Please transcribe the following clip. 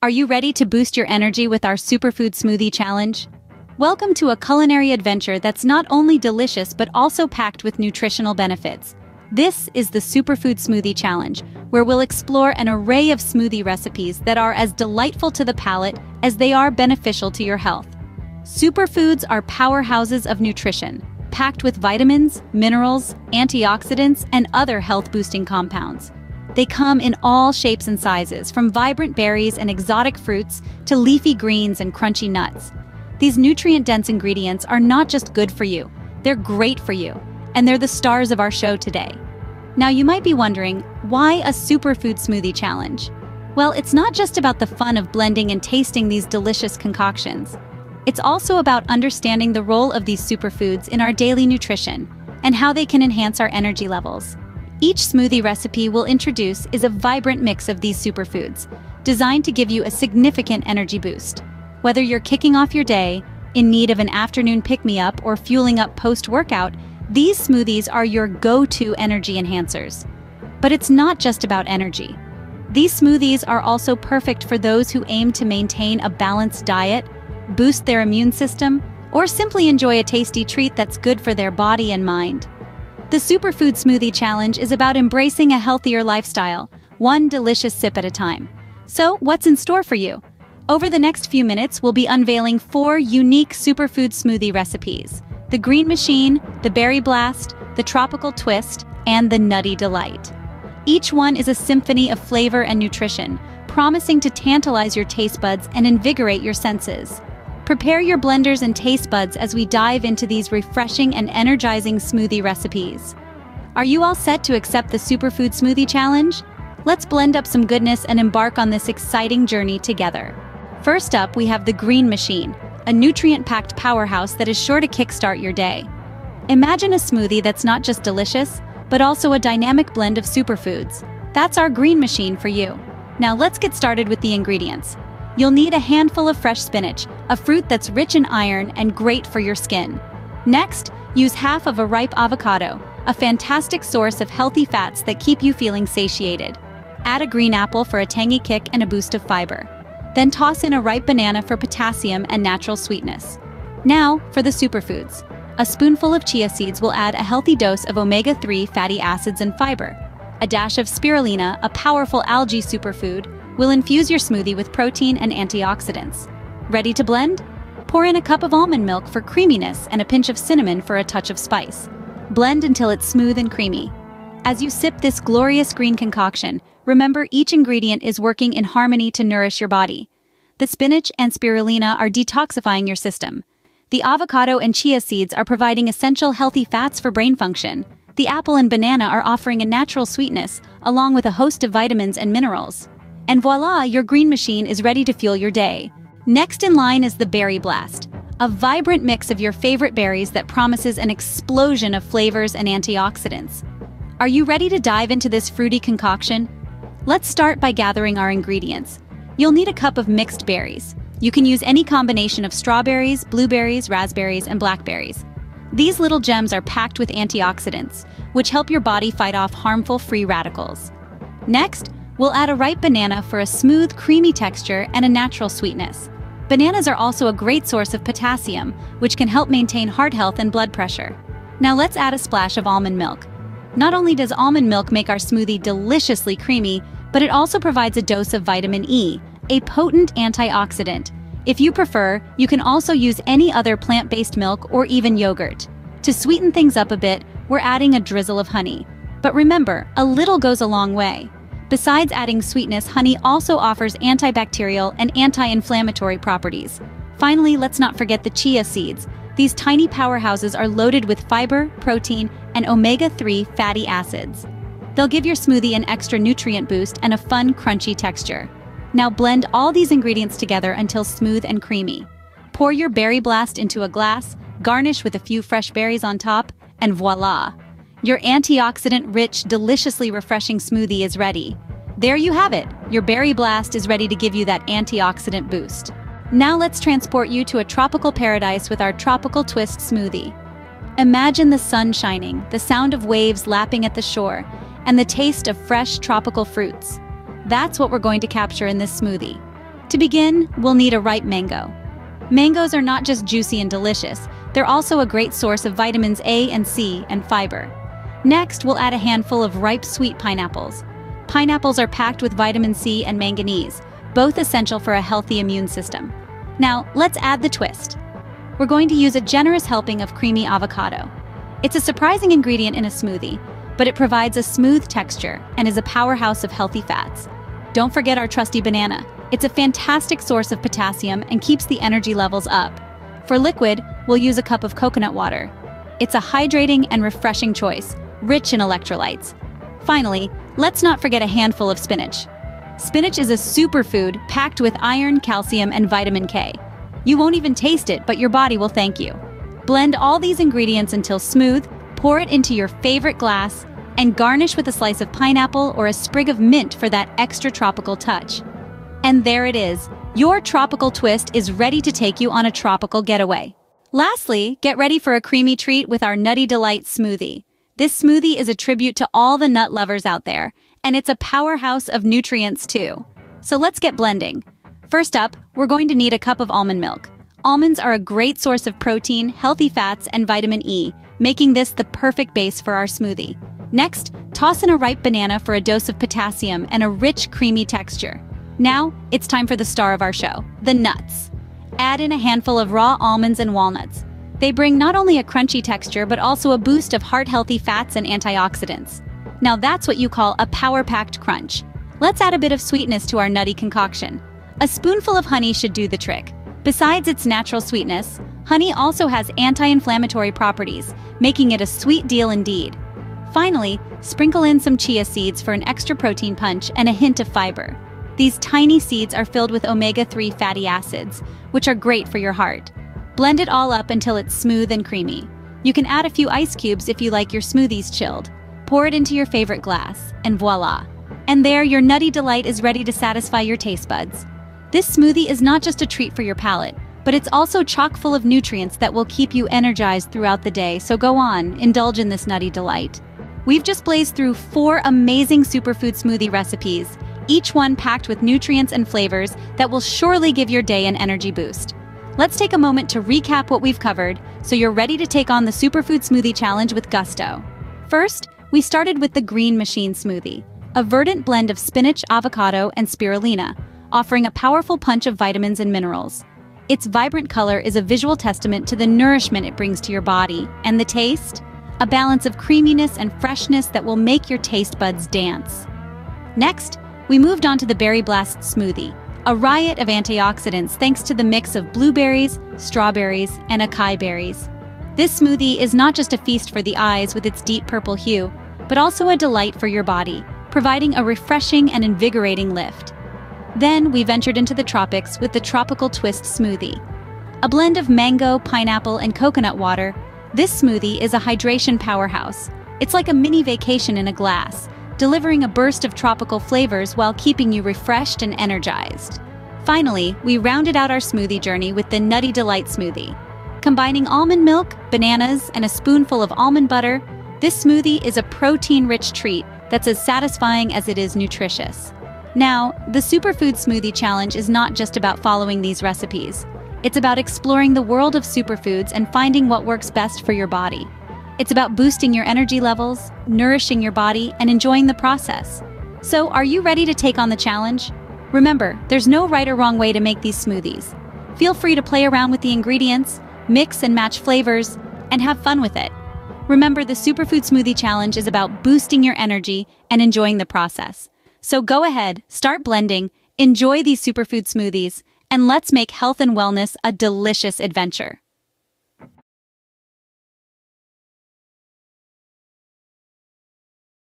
Are you ready to boost your energy with our Superfood Smoothie Challenge? Welcome to a culinary adventure that's not only delicious but also packed with nutritional benefits. This is the Superfood Smoothie Challenge, where we'll explore an array of smoothie recipes that are as delightful to the palate as they are beneficial to your health. Superfoods are powerhouses of nutrition, packed with vitamins, minerals, antioxidants, and other health-boosting compounds. They come in all shapes and sizes, from vibrant berries and exotic fruits to leafy greens and crunchy nuts. These nutrient-dense ingredients are not just good for you, they're great for you, and they're the stars of our show today. Now you might be wondering, why a superfood smoothie challenge? Well, it's not just about the fun of blending and tasting these delicious concoctions. It's also about understanding the role of these superfoods in our daily nutrition and how they can enhance our energy levels. Each smoothie recipe we'll introduce is a vibrant mix of these superfoods, designed to give you a significant energy boost. Whether you're kicking off your day, in need of an afternoon pick-me-up, or fueling up post-workout, these smoothies are your go-to energy enhancers. But it's not just about energy. These smoothies are also perfect for those who aim to maintain a balanced diet, boost their immune system, or simply enjoy a tasty treat that's good for their body and mind. The Superfood Smoothie Challenge is about embracing a healthier lifestyle, one delicious sip at a time. So, what's in store for you? Over the next few minutes, we'll be unveiling four unique superfood smoothie recipes. The Green Machine, the Berry Blast, the Tropical Twist, and the Nutty Delight. Each one is a symphony of flavor and nutrition, promising to tantalize your taste buds and invigorate your senses. Prepare your blenders and taste buds as we dive into these refreshing and energizing smoothie recipes. Are you all set to accept the Superfood Smoothie Challenge? Let's blend up some goodness and embark on this exciting journey together. First up, we have the Green Machine, a nutrient-packed powerhouse that is sure to kickstart your day. Imagine a smoothie that's not just delicious, but also a dynamic blend of superfoods. That's our Green Machine for you. Now let's get started with the ingredients. You'll need a handful of fresh spinach, a fruit that's rich in iron and great for your skin. Next, use half of a ripe avocado, a fantastic source of healthy fats that keep you feeling satiated. Add a green apple for a tangy kick and a boost of fiber. Then toss in a ripe banana for potassium and natural sweetness. Now, for the superfoods. A spoonful of chia seeds will add a healthy dose of omega-3 fatty acids and fiber. A dash of spirulina, a powerful algae superfood, We'll infuse your smoothie with protein and antioxidants. Ready to blend? Pour in a cup of almond milk for creaminess and a pinch of cinnamon for a touch of spice. Blend until it's smooth and creamy. As you sip this glorious green concoction, remember each ingredient is working in harmony to nourish your body. The spinach and spirulina are detoxifying your system. The avocado and chia seeds are providing essential healthy fats for brain function. The apple and banana are offering a natural sweetness, along with a host of vitamins and minerals. And voila, your green machine is ready to fuel your day. Next in line is the Berry Blast, a vibrant mix of your favorite berries that promises an explosion of flavors and antioxidants. Are you ready to dive into this fruity concoction? Let's start by gathering our ingredients. You'll need a cup of mixed berries. You can use any combination of strawberries, blueberries, raspberries, and blackberries. These little gems are packed with antioxidants, which help your body fight off harmful free radicals. Next, We'll add a ripe banana for a smooth, creamy texture and a natural sweetness. Bananas are also a great source of potassium, which can help maintain heart health and blood pressure. Now let's add a splash of almond milk. Not only does almond milk make our smoothie deliciously creamy, but it also provides a dose of vitamin E, a potent antioxidant. If you prefer, you can also use any other plant-based milk or even yogurt. To sweeten things up a bit, we're adding a drizzle of honey. But remember, a little goes a long way. Besides adding sweetness, honey also offers antibacterial and anti-inflammatory properties. Finally, let's not forget the chia seeds. These tiny powerhouses are loaded with fiber, protein, and omega-3 fatty acids. They'll give your smoothie an extra nutrient boost and a fun, crunchy texture. Now blend all these ingredients together until smooth and creamy. Pour your berry blast into a glass, garnish with a few fresh berries on top, and voila! Your antioxidant-rich, deliciously refreshing smoothie is ready. There you have it. Your Berry Blast is ready to give you that antioxidant boost. Now let's transport you to a tropical paradise with our Tropical Twist smoothie. Imagine the sun shining, the sound of waves lapping at the shore, and the taste of fresh tropical fruits. That's what we're going to capture in this smoothie. To begin, we'll need a ripe mango. Mangoes are not just juicy and delicious, they're also a great source of vitamins A and C and fiber. Next, we'll add a handful of ripe sweet pineapples. Pineapples are packed with vitamin C and manganese, both essential for a healthy immune system. Now, let's add the twist. We're going to use a generous helping of creamy avocado. It's a surprising ingredient in a smoothie, but it provides a smooth texture and is a powerhouse of healthy fats. Don't forget our trusty banana. It's a fantastic source of potassium and keeps the energy levels up. For liquid, we'll use a cup of coconut water. It's a hydrating and refreshing choice, rich in electrolytes. Finally, let's not forget a handful of spinach. Spinach is a superfood packed with iron, calcium, and vitamin K. You won't even taste it, but your body will thank you. Blend all these ingredients until smooth, pour it into your favorite glass, and garnish with a slice of pineapple or a sprig of mint for that extra tropical touch. And there it is. Your tropical twist is ready to take you on a tropical getaway. Lastly, get ready for a creamy treat with our Nutty Delight smoothie. This smoothie is a tribute to all the nut lovers out there, and it's a powerhouse of nutrients too. So let's get blending. First up, we're going to need a cup of almond milk. Almonds are a great source of protein, healthy fats, and vitamin E, making this the perfect base for our smoothie. Next, toss in a ripe banana for a dose of potassium and a rich, creamy texture. Now, it's time for the star of our show, the nuts. Add in a handful of raw almonds and walnuts. They bring not only a crunchy texture, but also a boost of heart-healthy fats and antioxidants. Now that's what you call a power-packed crunch. Let's add a bit of sweetness to our nutty concoction. A spoonful of honey should do the trick. Besides its natural sweetness, honey also has anti-inflammatory properties, making it a sweet deal indeed. Finally, sprinkle in some chia seeds for an extra protein punch and a hint of fiber. These tiny seeds are filled with omega-3 fatty acids, which are great for your heart. Blend it all up until it's smooth and creamy. You can add a few ice cubes if you like your smoothies chilled. Pour it into your favorite glass, and voila. And there, your nutty delight is ready to satisfy your taste buds. This smoothie is not just a treat for your palate, but it's also chock full of nutrients that will keep you energized throughout the day, so go on, indulge in this nutty delight. We've just blazed through four amazing superfood smoothie recipes, each one packed with nutrients and flavors that will surely give your day an energy boost. Let's take a moment to recap what we've covered so you're ready to take on the Superfood Smoothie Challenge with gusto. First, we started with the Green Machine Smoothie, a verdant blend of spinach, avocado, and spirulina, offering a powerful punch of vitamins and minerals. Its vibrant color is a visual testament to the nourishment it brings to your body, and the taste? A balance of creaminess and freshness that will make your taste buds dance. Next, we moved on to the Berry Blast smoothie, a riot of antioxidants thanks to the mix of blueberries, strawberries, and acai berries. This smoothie is not just a feast for the eyes with its deep purple hue, but also a delight for your body, providing a refreshing and invigorating lift. Then we ventured into the tropics with the Tropical Twist Smoothie. A blend of mango, pineapple, and coconut water, this smoothie is a hydration powerhouse. It's like a mini vacation in a glass, delivering a burst of tropical flavors while keeping you refreshed and energized. Finally, we rounded out our smoothie journey with the Nutty Delight Smoothie. Combining almond milk, bananas, and a spoonful of almond butter, this smoothie is a protein-rich treat that's as satisfying as it is nutritious. Now, the Superfood Smoothie Challenge is not just about following these recipes. It's about exploring the world of superfoods and finding what works best for your body. It's about boosting your energy levels, nourishing your body, and enjoying the process. So, are you ready to take on the challenge? Remember, there's no right or wrong way to make these smoothies. Feel free to play around with the ingredients, mix and match flavors, and have fun with it. Remember, the Superfood Smoothie Challenge is about boosting your energy and enjoying the process. So go ahead, start blending, enjoy these superfood smoothies, and let's make health and wellness a delicious adventure.